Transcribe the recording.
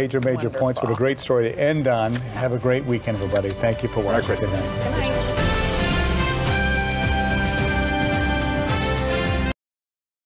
Major, major points. but a great story to end on. Have a great weekend, everybody. Thank you for watching. Good Christmas.